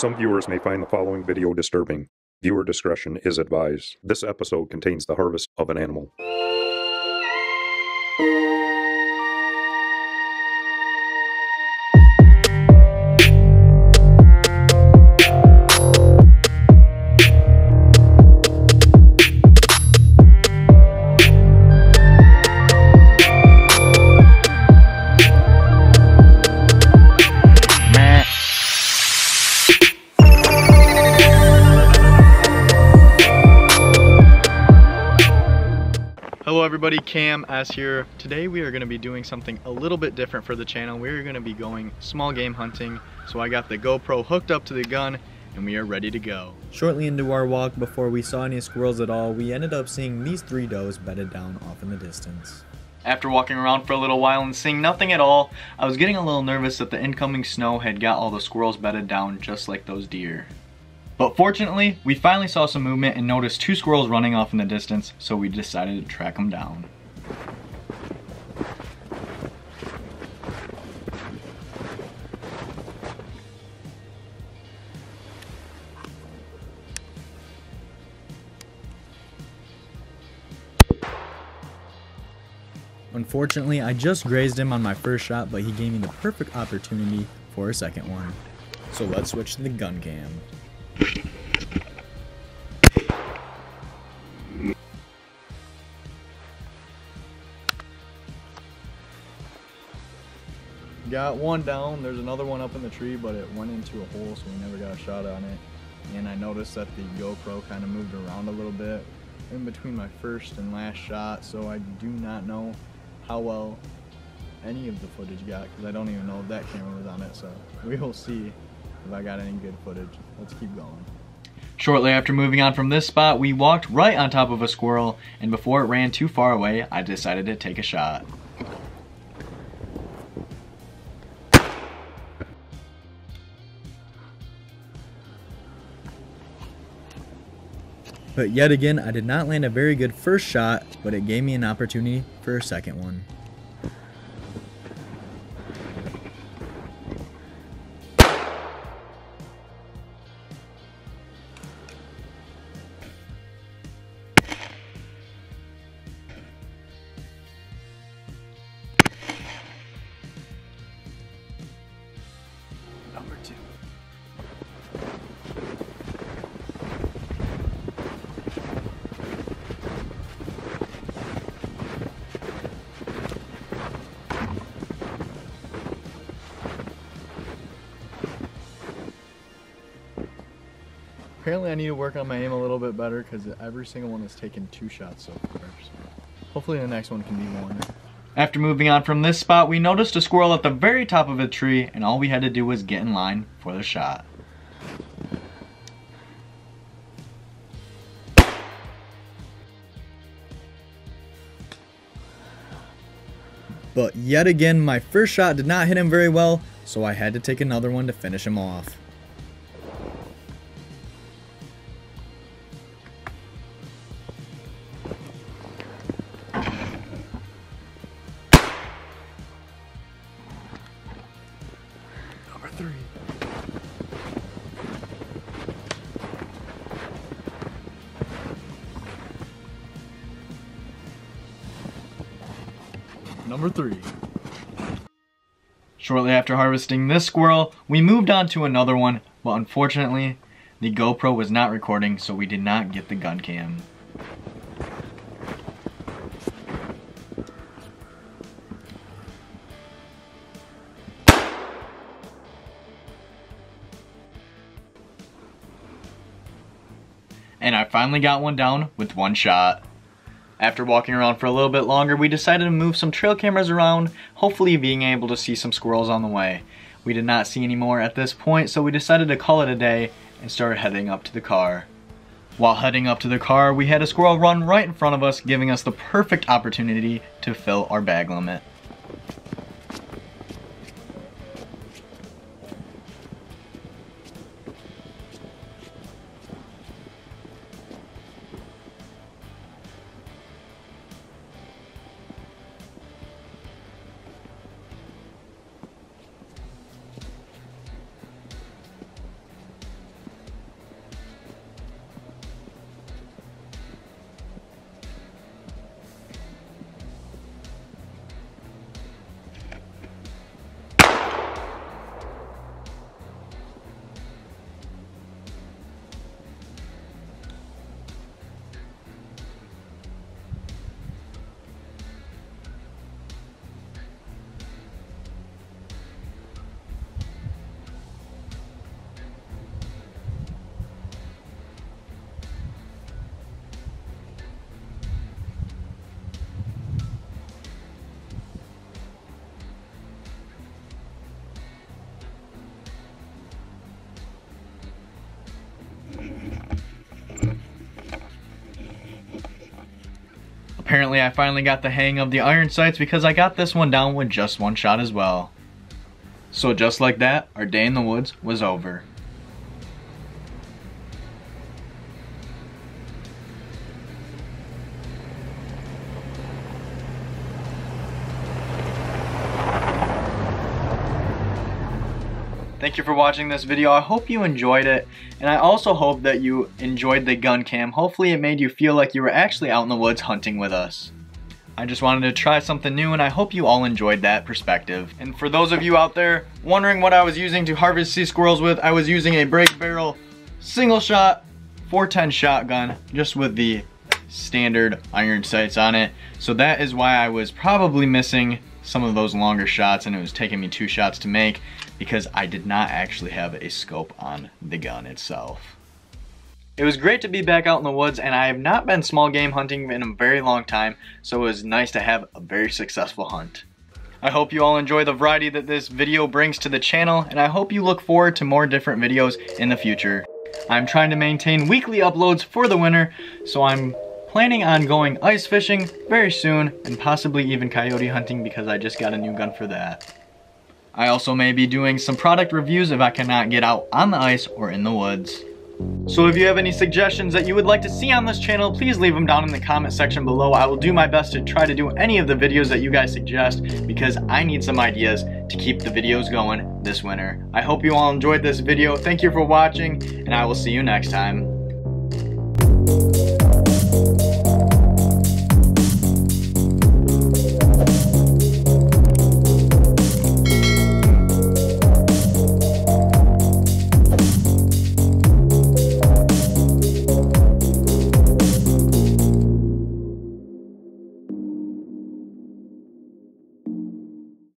Some viewers may find the following video disturbing. Viewer discretion is advised. This episode contains the harvest of an animal. Everybody, Cam S here. Today we are going to be doing something a little bit different for the channel. We're going to be going small game hunting. So I got the GoPro hooked up to the gun and we are ready to go. Shortly into our walk, before we saw any squirrels at all, we ended up seeing these three does bedded down off in the distance. After walking around for a little while and seeing nothing at all, I was getting a little nervous that the incoming snow had got all the squirrels bedded down just like those deer. But fortunately, we finally saw some movement and noticed two squirrels running off in the distance, so we decided to track them down. Unfortunately, I just grazed him on my first shot, but he gave me the perfect opportunity for a second one. So let's switch to the gun cam. Got one down, there's another one up in the tree, but it went into a hole, so we never got a shot on it. And I noticed that the GoPro kind of moved around a little bit in between my first and last shot, so I do not know how well any of the footage got, because I don't even know if that camera was on it, so we will see if I got any good footage. Let's keep going. Shortly after moving on from this spot, we walked right on top of a squirrel, and before it ran too far away, I decided to take a shot. But yet again, I did not land a very good first shot, but it gave me an opportunity for a second one. Apparently I need to work on my aim a little bit better because every single one has taken two shots so far. So hopefully the next one can be one. After moving on from this spot, we noticed a squirrel at the very top of a tree and all we had to do was get in line for the shot. But yet again, my first shot did not hit him very well, so I had to take another one to finish him off. Number three. Shortly after harvesting this squirrel, we moved on to another one, but unfortunately, the GoPro was not recording, so we did not get the gun cam. and I finally got one down with one shot. After walking around for a little bit longer, we decided to move some trail cameras around, hopefully being able to see some squirrels on the way. We did not see any more at this point, so we decided to call it a day and start heading up to the car. While heading up to the car, we had a squirrel run right in front of us, giving us the perfect opportunity to fill our bag limit. Apparently I finally got the hang of the iron sights because I got this one down with just one shot as well. So just like that, our day in the woods was over. Thank you for watching this video. I hope you enjoyed it. And I also hope that you enjoyed the gun cam. Hopefully it made you feel like you were actually out in the woods hunting with us. I just wanted to try something new and I hope you all enjoyed that perspective. And for those of you out there wondering what I was using to harvest sea squirrels with, I was using a break barrel single shot 410 shotgun just with the standard iron sights on it. So that is why I was probably missing some of those longer shots and it was taking me two shots to make because I did not actually have a scope on the gun itself. It was great to be back out in the woods and I have not been small game hunting in a very long time so it was nice to have a very successful hunt. I hope you all enjoy the variety that this video brings to the channel and I hope you look forward to more different videos in the future. I'm trying to maintain weekly uploads for the winter so I'm planning on going ice fishing very soon and possibly even coyote hunting because I just got a new gun for that. I also may be doing some product reviews if I cannot get out on the ice or in the woods. So if you have any suggestions that you would like to see on this channel, please leave them down in the comment section below. I will do my best to try to do any of the videos that you guys suggest because I need some ideas to keep the videos going this winter. I hope you all enjoyed this video. Thank you for watching and I will see you next time.